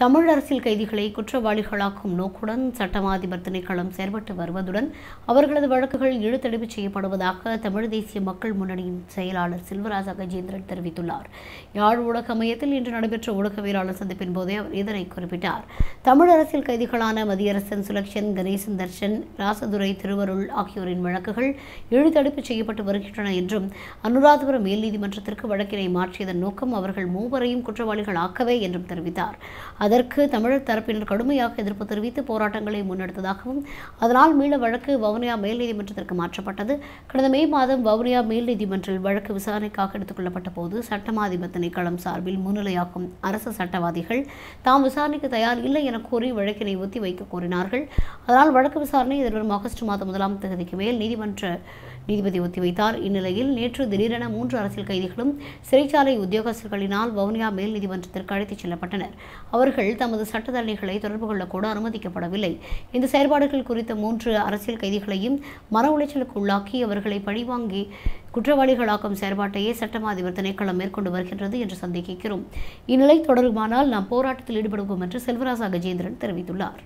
தமிழ் அரசியல் கைதிகளை குற்றவாளிகளாக்கும் நோக்குடன் சட்டமா அதிபர் திணைக்களம் செயல்பட்டு வருவதுடன் அவர்களது வழக்குகள் இழுத்தடிவு செய்யப்படுவதாக தமிழ் தேசிய மக்கள் முன்னணியின் செயலாளர் செல்வராஜா கஜேந்திரன் தெரிவித்துள்ளார். யாழ் ஊடக மையத்தில் இன்று நடைபெற்ற ஊடகவியலாளர் சந்திப்பின் போதே அவர் இதனை குறிப்பிட்டார். தமிழ் அரசியல் கைதிகளான மதியரசன் சுலக்ஷன் கணேசன் தர்ஷன் ராசதுரை திருவருள் ஆகியோரின் வழக்குகள் இழுத்தடிப்பு செய்யப்பட்டு வருகின்றன என்றும் அனுராதபுரம் மேல் நீதிமன்றத்திற்கு வழக்கினை மாற்றியதன் நோக்கம் அவர்கள் மூவரையும் குற்றவாளிகள் ஆக்கவே என்றும் தெரிவித்தார். அதற்கு தமிழர் தரப்பினர் கடுமையாக எதிர்ப்பு தெரிவித்து போராட்டங்களை முன்னெடுத்ததாகவும் அதனால் மீள வழக்கு வவுனியா மேல் நீதிமன்றத்திற்கு மாற்றப்பட்டது. கடந்த மே மாதம் வவுனியா மேல் நீதிமன்றில் வழக்கு விசாரணைக்காக எடுத்துக் கொள்ளப்பட்ட போது சட்டமாதிபர் திணைக்களம் சார்பில் முன்னிலையாக்கும் அரசு சட்டவாதிகள் தாம் விசாரணைக்கு தயார் இல்லை என கூறி வழக்கினை ஒத்தி வைக்க கோரினார்கள். அதனால் வழக்கு விசாரணை எதிர்வரும் ஆகஸ்ட் மாதம் முதலாம் தேதிக்கு மேல் நீதிமன்ற நீதிபதி ஒத்திவைத்தார் இந்நிலையில் நேற்று திடீரென மூன்று அரசியல் கைதிகளும் சிறைச்சாலை உத்தியோகஸ்தர்களினால் வவுனியா மேல் நீதிமன்றத்திற்கு அழைத்துச் செல்லப்பட்டனர். அவர்கள் தமது சட்டத்தரணிகளை தொடர்பு கொள்ளக்கூட அனுமதிக்கப்படவில்லை. இந்த செயல்பாடுகள் குறித்த மூன்று அரசியல் கைதிகளையும் மன உளைச்சலுக்கு உள்ளாக்கி அவர்களை பழிவாங்கி குற்றவாளிகளாக்கும் செயற்பாட்டையே சட்டமா அதிபர் திணைக்களம் மேற்கொண்டு வருகின்றது என்று சந்தேகிக்கிறோம். இந்நிலை தொடருமானால் நாம் போராட்டத்தில் ஈடுபடுவோம் என்று செல்வராசா கஜேந்திரன் தெரிவித்துள்ளார்.